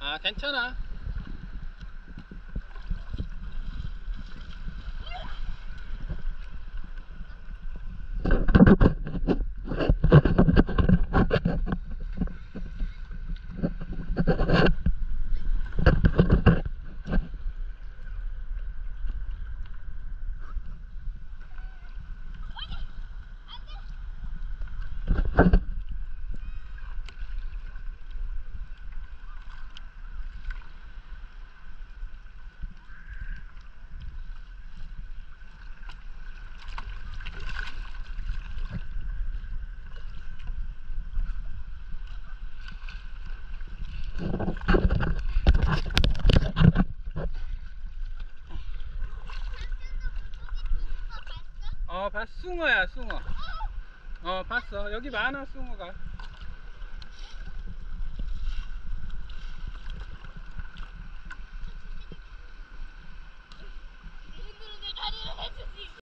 아 괜찮아. 어 봤어? 숭어야 숭어. 어 봤어. 여기 많아 숭어가.